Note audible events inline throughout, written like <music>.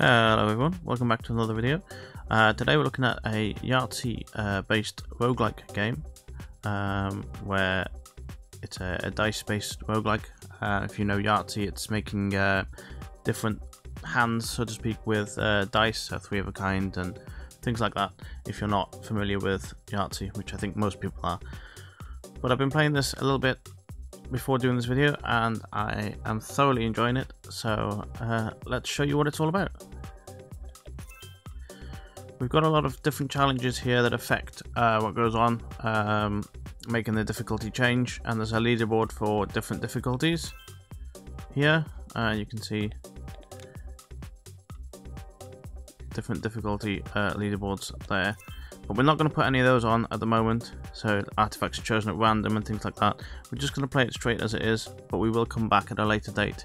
Hello everyone, welcome back to another video. Uh, today we're looking at a Yahtzee uh, based roguelike game um, where it's a, a dice based roguelike. Uh, if you know Yahtzee, it's making uh, different hands, so to speak, with uh, dice, so three of a kind and things like that. If you're not familiar with Yahtzee, which I think most people are. But I've been playing this a little bit before doing this video and I am thoroughly enjoying it so uh, let's show you what it's all about. We've got a lot of different challenges here that affect uh, what goes on um, making the difficulty change and there's a leaderboard for different difficulties here uh, you can see different difficulty uh, leaderboards there but we're not going to put any of those on at the moment, so artifacts are chosen at random and things like that. We're just going to play it straight as it is, but we will come back at a later date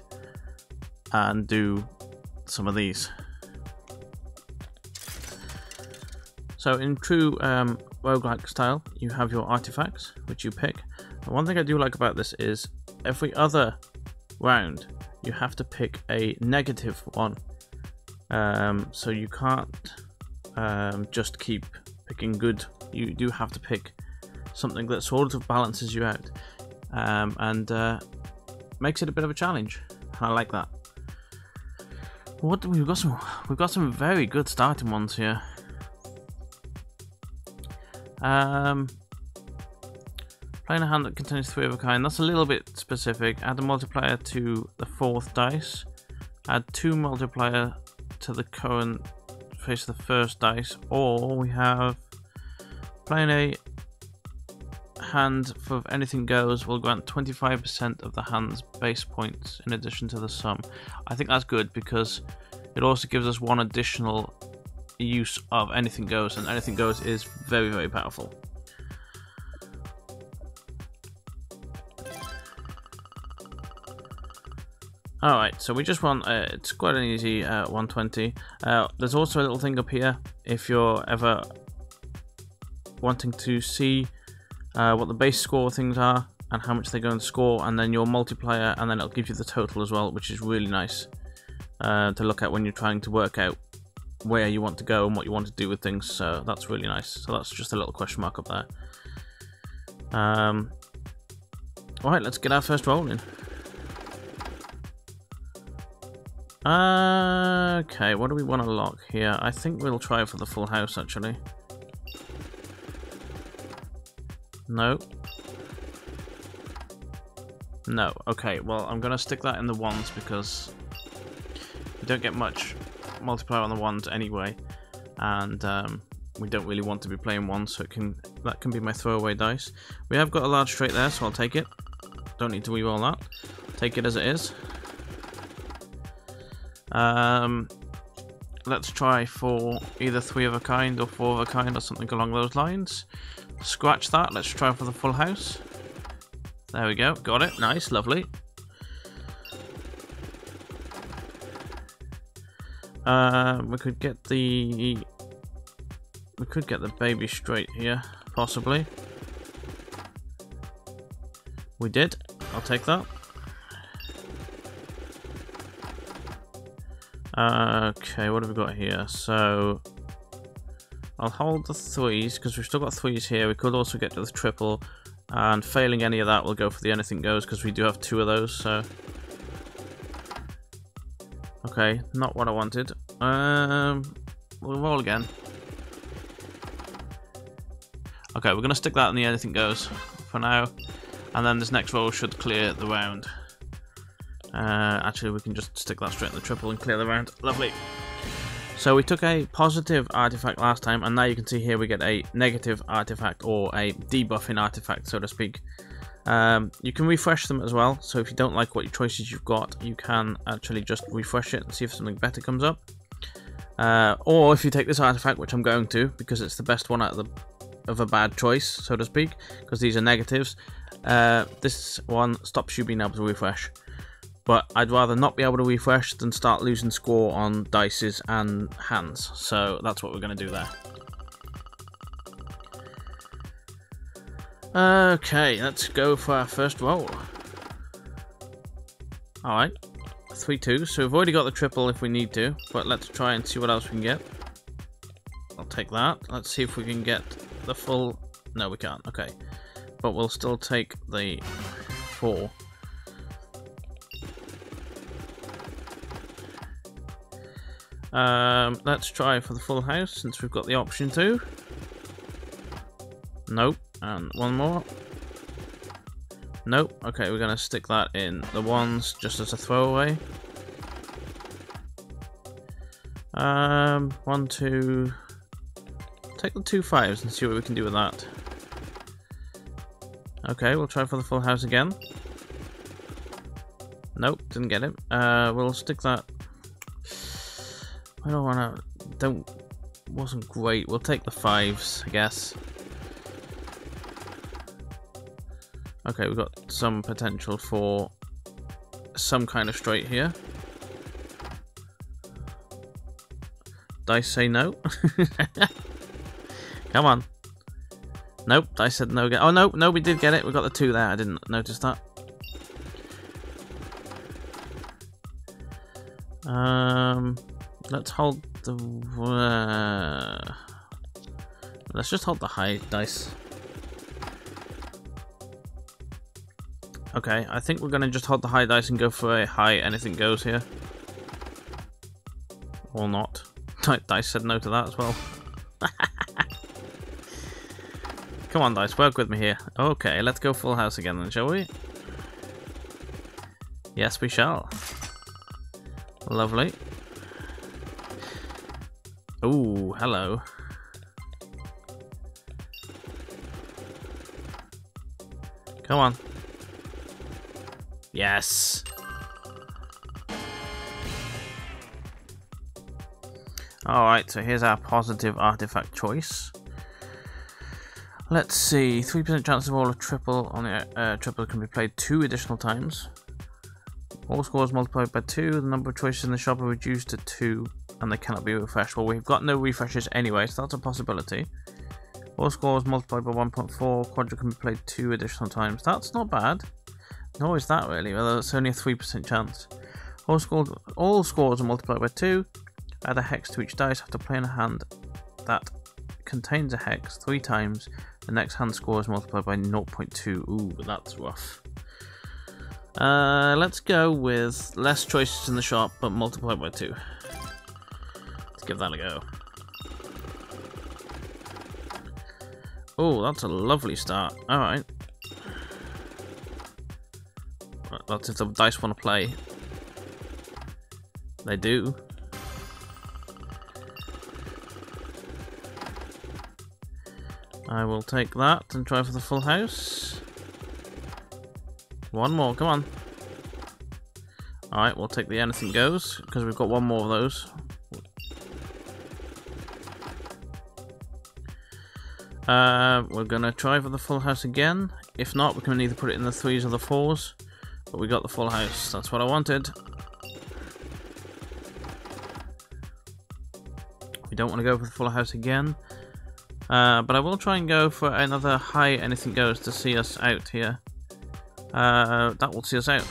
and do some of these. So in true um, roguelike style, you have your artifacts, which you pick. And one thing I do like about this is every other round, you have to pick a negative one. Um, so you can't um, just keep picking good, you do have to pick something that sort of balances you out um, and uh, makes it a bit of a challenge. I like that. What we've got some we've got some very good starting ones here. Um, playing a hand that contains three of a kind. That's a little bit specific. Add a multiplier to the fourth dice. Add two multiplier to the current face of the first dice, or we have playing a hand for anything goes will grant 25% of the hand's base points in addition to the sum. I think that's good because it also gives us one additional use of anything goes, and anything goes is very, very powerful. Alright, so we just want, uh, it's quite an easy uh, 120. Uh, there's also a little thing up here, if you're ever wanting to see uh, what the base score things are and how much they're going to score, and then your multiplier, and then it'll give you the total as well, which is really nice uh, to look at when you're trying to work out where you want to go and what you want to do with things, so that's really nice. So that's just a little question mark up there. Um, Alright, let's get our first roll in. Uh, okay, what do we want to lock here? I think we'll try for the full house, actually. No. No. Okay, well, I'm going to stick that in the ones because we don't get much multiplier on the ones anyway. And um, we don't really want to be playing ones, so it can that can be my throwaway dice. We have got a large straight there, so I'll take it. Don't need to re-roll that. Take it as it is. Um, let's try for either three of a kind or four of a kind or something along those lines. Scratch that. Let's try for the full house. There we go. Got it. Nice. Lovely. Uh, we could get the... We could get the baby straight here, possibly. We did. I'll take that. Okay, what have we got here? So, I'll hold the threes, because we've still got threes here. We could also get to the triple, and failing any of that, we'll go for the anything goes, because we do have two of those, so... Okay, not what I wanted. Um, we'll roll again. Okay, we're going to stick that in the anything goes for now, and then this next roll should clear the round. Uh, actually, we can just stick that straight in the triple and clear the round. Lovely. So we took a positive artifact last time, and now you can see here we get a negative artifact, or a debuffing artifact, so to speak. Um, you can refresh them as well, so if you don't like what choices you've got, you can actually just refresh it and see if something better comes up. Uh, or if you take this artifact, which I'm going to, because it's the best one out of, the, of a bad choice, so to speak, because these are negatives, uh, this one stops you being able to refresh but I'd rather not be able to refresh than start losing score on dices and hands. So that's what we're going to do there. Okay, let's go for our first roll. Alright, three twos, so we've already got the triple if we need to, but let's try and see what else we can get. I'll take that. Let's see if we can get the full... No, we can't. Okay. But we'll still take the four. Um, let's try for the full house since we've got the option to. Nope. And one more. Nope. Okay, we're going to stick that in the ones just as a throwaway. Um, one, two... Take the two fives and see what we can do with that. Okay, we'll try for the full house again. Nope, didn't get it. Uh, we'll stick that... I don't wanna... Don't... Wasn't great. We'll take the fives, I guess. Okay, we've got some potential for some kind of straight here. Dice say no. <laughs> Come on. Nope, Dice said no. Oh, no, no, we did get it. We got the two there. I didn't notice that. Um, let's hold the... Uh, let's just hold the high dice. Okay, I think we're going to just hold the high dice and go for a high anything goes here. Or not. <laughs> Dice said no to that as well. <laughs> Come on, Dice, work with me here. Okay, let's go full house again then, shall we? Yes, we shall. Lovely. Ooh, hello. Come on. Yes. Alright, so here's our positive artifact choice. Let's see, 3% chance of all a triple on the uh, triple can be played two additional times. All scores multiplied by 2, the number of choices in the shop are reduced to 2, and they cannot be refreshed. Well, we've got no refreshes anyway, so that's a possibility. All scores multiplied by 1.4, quadra can be played 2 additional times. That's not bad. Nor is that really, well, it's only a 3% chance. All scores, all scores are multiplied by 2, add a hex to each dice, have to play in a hand that contains a hex 3 times, the next hand score is multiplied by 0.2. Ooh, that's rough. Uh, let's go with less choices in the shop, but multiplied by 2. Let's give that a go. Oh, that's a lovely start. Alright. That's if the dice want to play. They do. I will take that and try for the full house. One more, come on. Alright, we'll take the anything goes, because we've got one more of those. Uh, we're gonna try for the full house again. If not, we can either put it in the threes or the fours. But we got the full house, that's what I wanted. We don't want to go for the full house again. Uh, but I will try and go for another high anything goes to see us out here. Uh, that will see us out.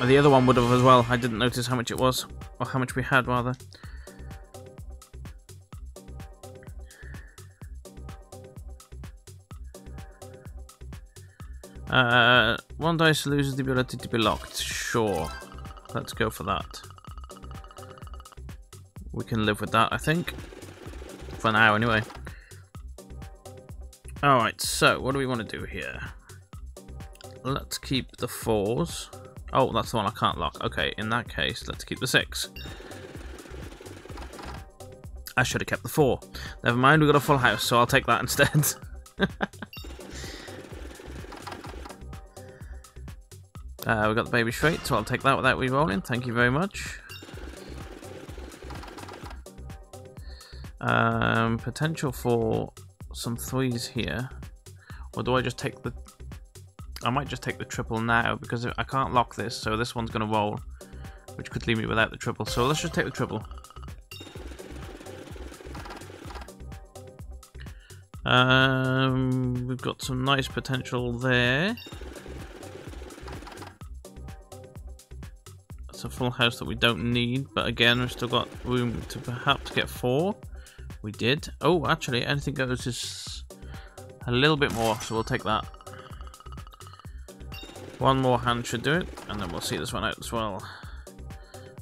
The other one would have as well. I didn't notice how much it was. Or how much we had, rather. Uh, one dice loses the ability to be locked. Sure. Let's go for that. We can live with that, I think for now anyway. Alright, so what do we want to do here? Let's keep the fours. Oh, that's the one I can't lock. Okay, in that case, let's keep the six. I should have kept the four. Never mind, we got a full house, so I'll take that <laughs> instead. <laughs> uh, we got the baby straight, so I'll take that without re-rolling. Thank you very much. Um, potential for some threes here. Or do I just take the... I might just take the triple now because I can't lock this, so this one's going to roll. Which could leave me without the triple. So let's just take the triple. Um, we've got some nice potential there. A full house that we don't need, but again, we've still got room to perhaps get four. We did. Oh, actually, anything goes is a little bit more, so we'll take that. One more hand should do it, and then we'll see this one out as well.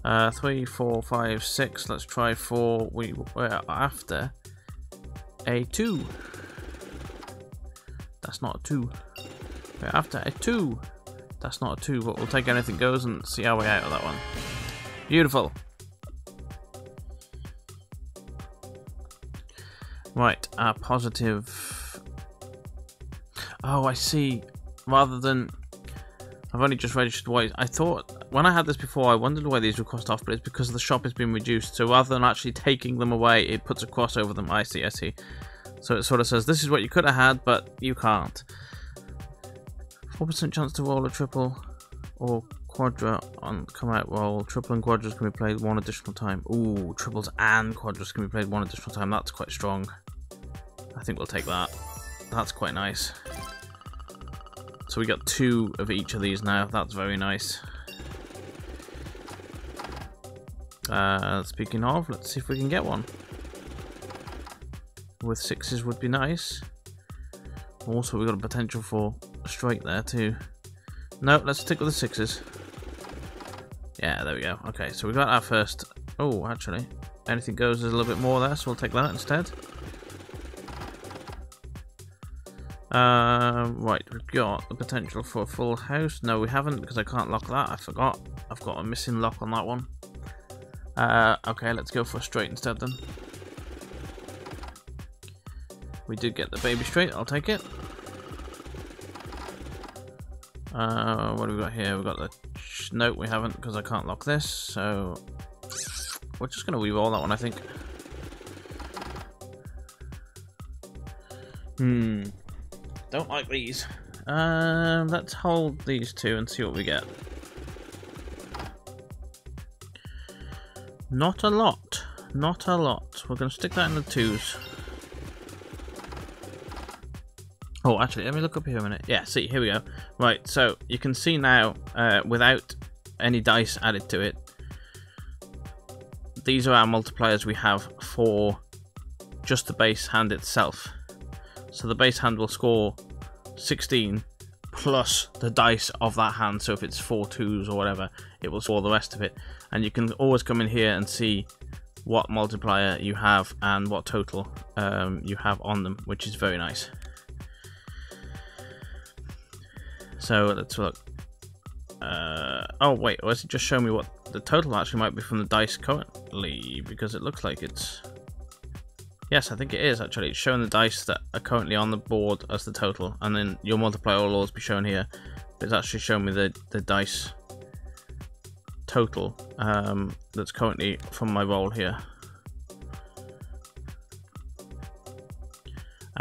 Uh, three, four, five, six. Let's try four. We we're after a two. That's not a two. We're after a two. That's not a two, but we'll take anything goes and see our way out of that one. Beautiful. Right, our positive. Oh, I see. Rather than I've only just registered white. I thought when I had this before, I wondered why these were crossed off, but it's because the shop has been reduced. So rather than actually taking them away, it puts a cross over them. I see, I see. So it sort of says this is what you could have had, but you can't. Four percent chance to roll a triple or quadra on come out roll. Triple and quadras can be played one additional time. Ooh, triples and quadras can be played one additional time. That's quite strong. I think we'll take that. That's quite nice. So we got two of each of these now. That's very nice. Uh, speaking of, let's see if we can get one. With sixes would be nice. Also, we've got a potential for straight there too. No, let's stick with the sixes. Yeah, there we go. Okay, so we got our first. Oh, actually, anything goes is a little bit more there, so we'll take that instead. Uh, right, we've got the potential for a full house. No, we haven't because I can't lock that. I forgot. I've got a missing lock on that one. Uh, okay, let's go for a straight instead then. We did get the baby straight. I'll take it. Uh, what do we got here? We've got the... Note we haven't because I can't lock this, so... We're just going to re-roll that one, I think. Hmm. Don't like these. Um, let's hold these two and see what we get. Not a lot. Not a lot. We're going to stick that in the twos. Oh, actually, let me look up here a minute. Yeah, see, here we go. Right, so you can see now, uh, without any dice added to it, these are our multipliers we have for just the base hand itself. So the base hand will score 16 plus the dice of that hand. So if it's four twos or whatever, it will score the rest of it. And you can always come in here and see what multiplier you have and what total um, you have on them, which is very nice. So let's look. Uh, oh wait, was it just show me what the total actually might be from the dice currently? Because it looks like it's Yes, I think it is actually. It's showing the dice that are currently on the board as the total, and then your multiplier will always be shown here. But it's actually showing me the, the dice total um, that's currently from my roll here.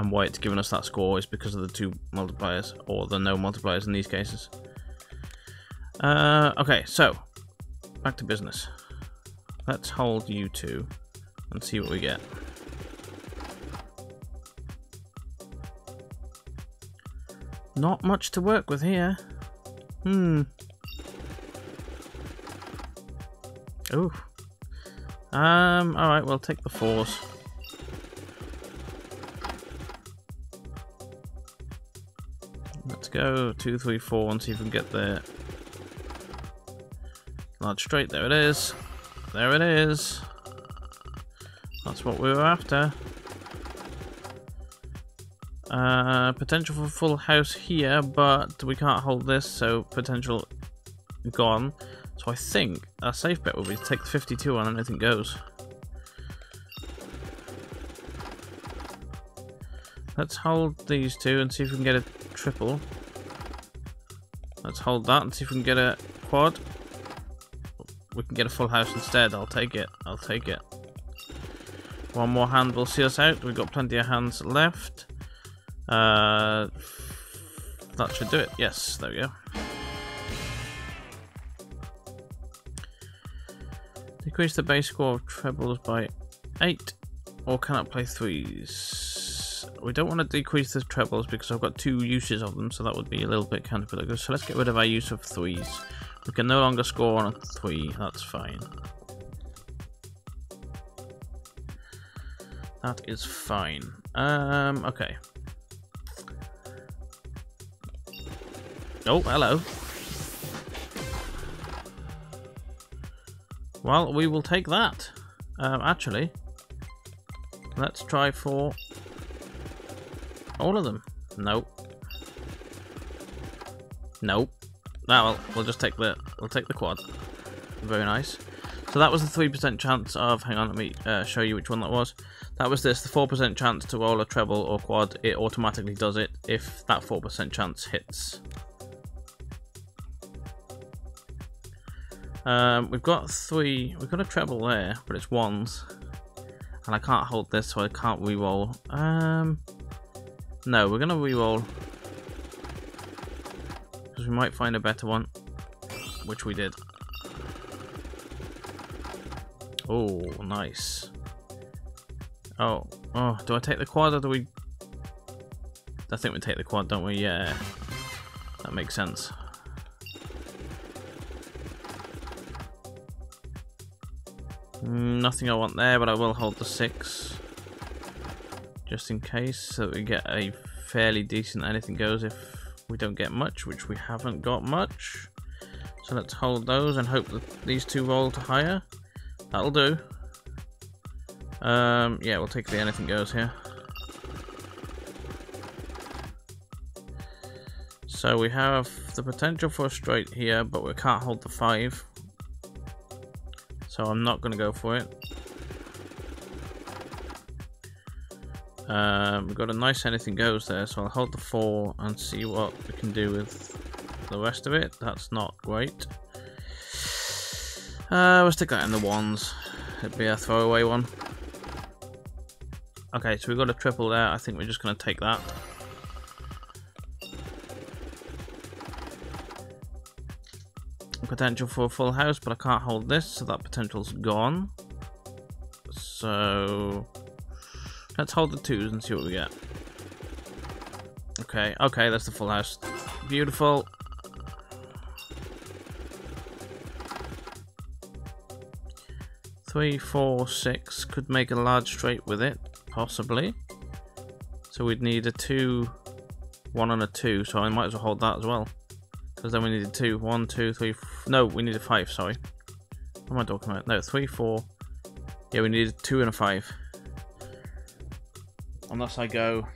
And why it's given us that score is because of the two multipliers, or the no multipliers in these cases. Uh, okay, so, back to business. Let's hold you two and see what we get. Not much to work with here. Hmm. Ooh. Um, alright, we'll take the fours. Go two, three, four, and see if we can get there. large straight. There it is. There it is. That's what we were after. Uh, potential for full house here, but we can't hold this, so potential gone. So I think a safe bet will be to take the 52 on and anything goes. Let's hold these two and see if we can get a triple. Let's hold that and see if we can get a quad. We can get a full house instead. I'll take it. I'll take it. One more hand will see us out. We've got plenty of hands left. Uh, that should do it. Yes, there we go. Decrease the base score of trebles by 8 or cannot play threes. We don't want to decrease the trebles because I've got two uses of them, so that would be a little bit counterproductive. So let's get rid of our use of threes. We can no longer score on a 3, that's fine. That is fine. Um, okay. Oh, hello. Well, we will take that. Um, actually, let's try for all of them. Nope. Nope. Ah, well, we'll just take the we'll take the quad. Very nice. So that was the three percent chance of. Hang on, let me uh, show you which one that was. That was this. The four percent chance to roll a treble or quad. It automatically does it if that four percent chance hits. Um, we've got three. We've got a treble there, but it's ones, and I can't hold this, so I can't re-roll. Um, no, we're gonna re-roll because we might find a better one, which we did. Oh, nice. Oh, oh, do I take the quad or do we... I think we take the quad, don't we? Yeah, that makes sense. Mm, nothing I want there, but I will hold the six. Just in case, so we get a fairly decent anything goes if we don't get much, which we haven't got much. So let's hold those and hope that these two roll to higher. That'll do. Um, yeah, we'll take the anything goes here. So we have the potential for a straight here, but we can't hold the five. So I'm not going to go for it. Um, we've got a nice anything goes there, so I'll hold the 4 and see what we can do with the rest of it. That's not great. Uh, we'll stick that in the ones. It'd be a throwaway one. Okay, so we've got a triple there. I think we're just going to take that. Potential for a full house, but I can't hold this, so that potential's gone. So Let's hold the twos and see what we get. Okay, okay, that's the full house. Beautiful. Three, four, six. Could make a large straight with it, possibly. So we'd need a two, one and a two, so I might as well hold that as well. Because then we need a two. One, two, three. no, we need a five, sorry. What am I talking about? No, three, four. Yeah, we need a two and a five. Unless I go...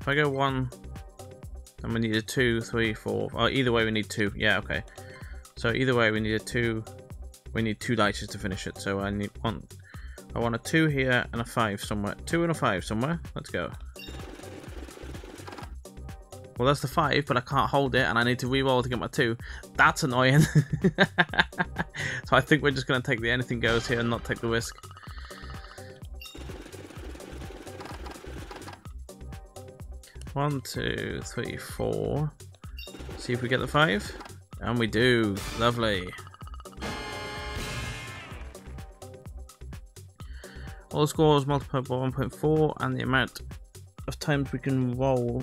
If I go one, then we need a two, three, four. Oh, either way we need two. Yeah, okay. So either way we need a two. We need two dice to finish it. So I need one. I want a two here and a five somewhere. Two and a five somewhere. Let's go. Well, that's the five, but I can't hold it, and I need to re-roll to get my two. That's annoying. <laughs> so I think we're just going to take the anything goes here and not take the risk. One, two, three, four. See if we get the five. And we do. Lovely. All scores multiplied by 1.4 and the amount of times we can roll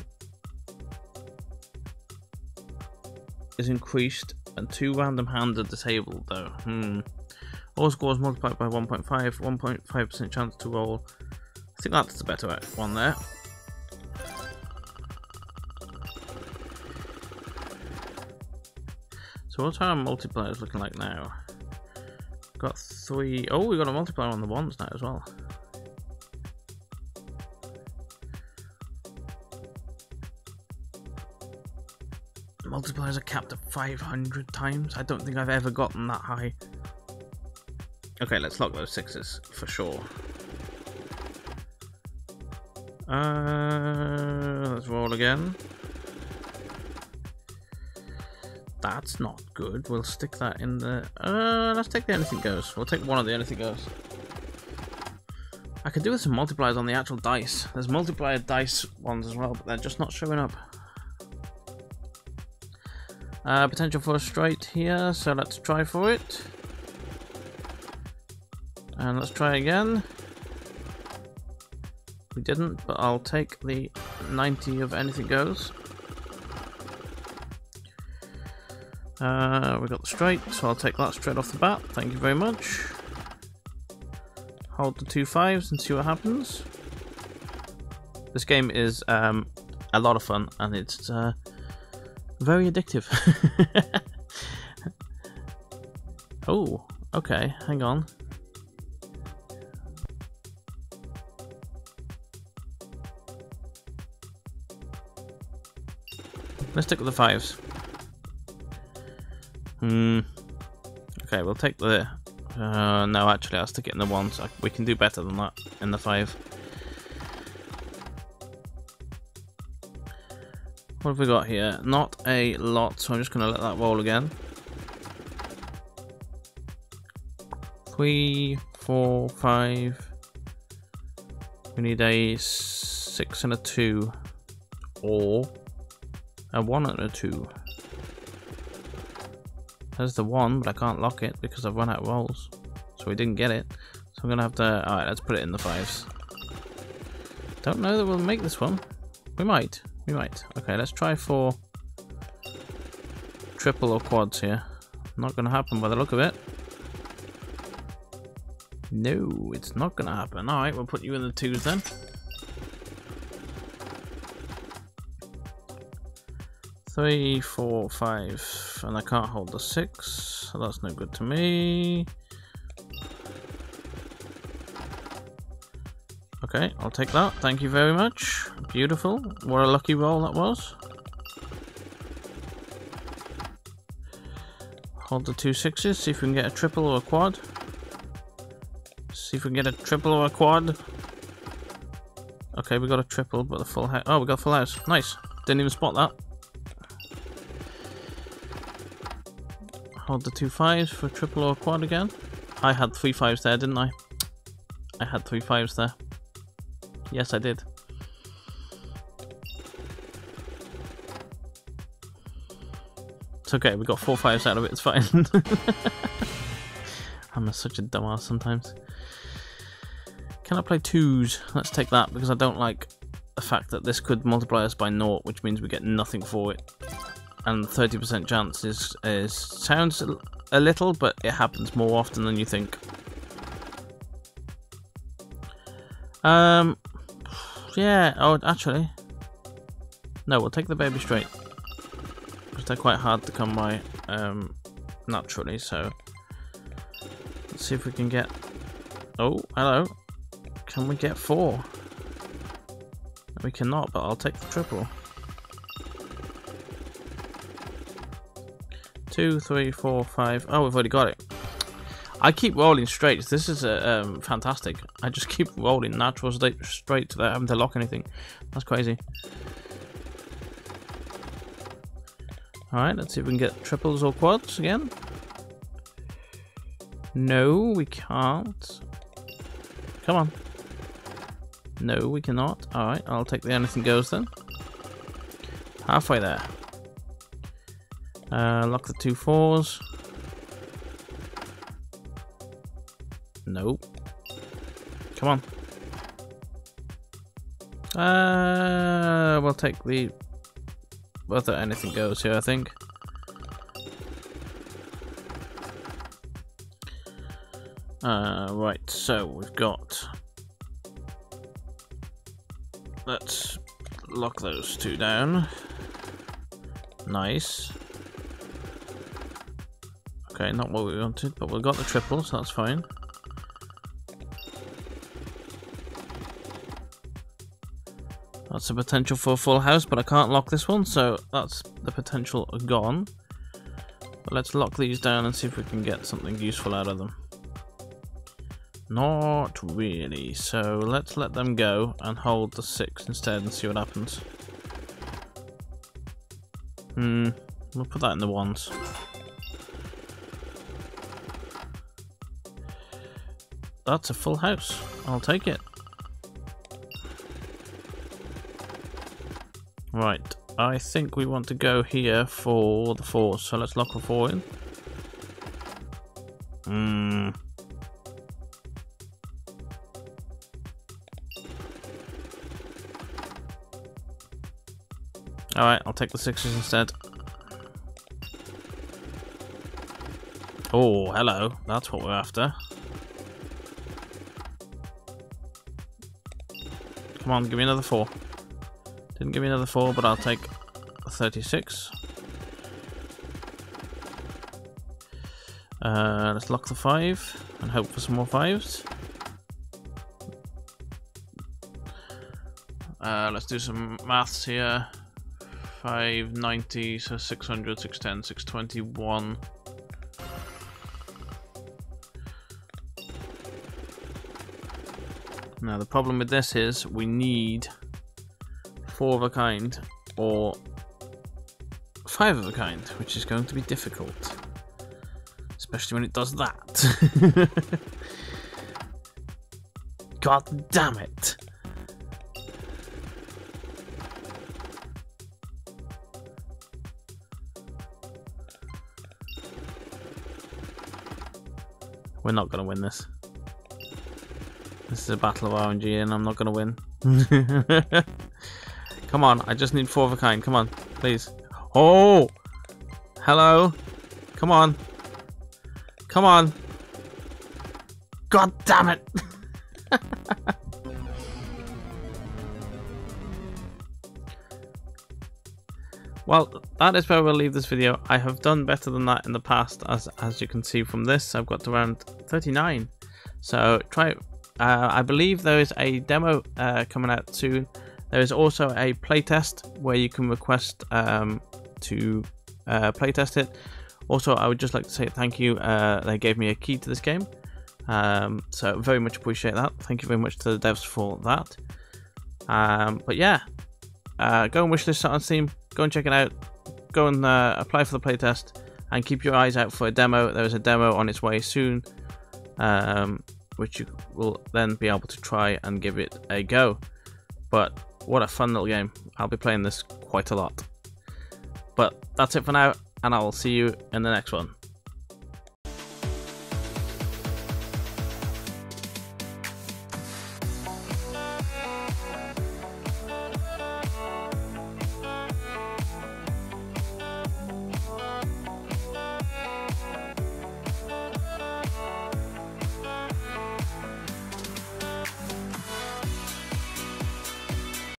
is increased and two random hands are disabled though. Hmm. All scores multiplied by 1.5, 1.5% chance to roll. I think that's the better one there. So what's our multipliers looking like now? Got three. Oh, we got a multiplier on the ones now as well. Multipliers are capped at 500 times. I don't think I've ever gotten that high. Okay, let's lock those sixes for sure. Uh, let's roll again. That's not good. We'll stick that in the... Uh, let's take the anything goes. We'll take one of the anything goes. I could do with some multipliers on the actual dice. There's multiplier dice ones as well, but they're just not showing up. Uh, potential for a straight here, so let's try for it. And let's try again. We didn't, but I'll take the 90 of anything goes. Uh, we got the straight, so I'll take that straight off the bat. Thank you very much. Hold the two fives and see what happens. This game is um, a lot of fun and it's uh, very addictive. <laughs> oh, okay, hang on. Let's stick with the fives. Hmm. Okay, we'll take the... Uh, no, actually, I'll stick it in the ones. We can do better than that in the five. What have we got here? Not a lot, so I'm just going to let that roll again. Three, four, five. We need a six and a two. Or a one and a two. There's the one, but I can't lock it because I've run out of rolls. So we didn't get it. So I'm to have to... Alright, let's put it in the fives. Don't know that we'll make this one. We might. We might. Okay, let's try for triple or quads here. Not going to happen by the look of it. No, it's not going to happen. Alright, we'll put you in the twos then. Three, four, five, and I can't hold the six, so that's no good to me. Okay, I'll take that. Thank you very much. Beautiful. What a lucky roll that was. Hold the two sixes, see if we can get a triple or a quad. See if we can get a triple or a quad. Okay, we got a triple, but the full house. Oh, we got full house. Nice. Didn't even spot that. Hold the two fives for triple or quad again. I had three fives there, didn't I? I had three fives there. Yes, I did. It's okay, we got four fives out of it, it's fine. <laughs> I'm such a dumbass sometimes. Can I play twos? Let's take that because I don't like the fact that this could multiply us by naught, which means we get nothing for it and 30% chance is, is sounds a little, but it happens more often than you think. Um, yeah, oh, actually, no, we'll take the baby straight, because they're quite hard to come by, um, naturally, so let's see if we can get, oh, hello, can we get four? We cannot, but I'll take the triple. Two, three, four, five. Oh, we've already got it. I keep rolling straight. This is uh, um, fantastic. I just <laughs> keep rolling natural straight without having to lock anything. That's crazy. Alright, let's see if we can get triples or quads again. No, we can't. Come on. No, we cannot. Alright, I'll take the anything goes then. Halfway there. Uh, lock the two fours. Nope. Come on. Uh, we'll take the whether anything goes here, I think. Uh, right, so we've got. Let's lock those two down. Nice. Okay, not what we wanted, but we've got the triple, so that's fine. That's a potential for a full house, but I can't lock this one, so that's the potential gone. But let's lock these down and see if we can get something useful out of them. Not really, so let's let them go and hold the six instead and see what happens. Hmm, we'll put that in the ones. That's a full house. I'll take it. Right, I think we want to go here for the fours, so let's lock a four in. Hmm. Alright, I'll take the sixes instead. Oh, hello. That's what we're after. Come on, give me another four. Didn't give me another four, but I'll take 36. Uh, let's lock the five and hope for some more fives. Uh, let's do some maths here. 590, so 600, 610, 621. Now the problem with this is we need four of a kind or five of a kind, which is going to be difficult. Especially when it does that. <laughs> God damn it. We're not going to win this. This is a battle of RNG and I'm not going to win. <laughs> Come on, I just need four of a kind. Come on, please. Oh! Hello? Come on. Come on. God damn it! <laughs> well, that is where we'll leave this video. I have done better than that in the past, as as you can see from this. I've got to around 39. So try uh, I believe there is a demo uh, coming out soon. There is also a playtest where you can request um, to uh, playtest it. Also, I would just like to say thank you. Uh, they gave me a key to this game. Um, so very much appreciate that. Thank you very much to the devs for that. Um, but yeah, uh, go and wishlist it on Steam. Go and check it out. Go and uh, apply for the playtest and keep your eyes out for a demo. There is a demo on its way soon. Um, which you will then be able to try and give it a go. But what a fun little game. I'll be playing this quite a lot. But that's it for now, and I will see you in the next one.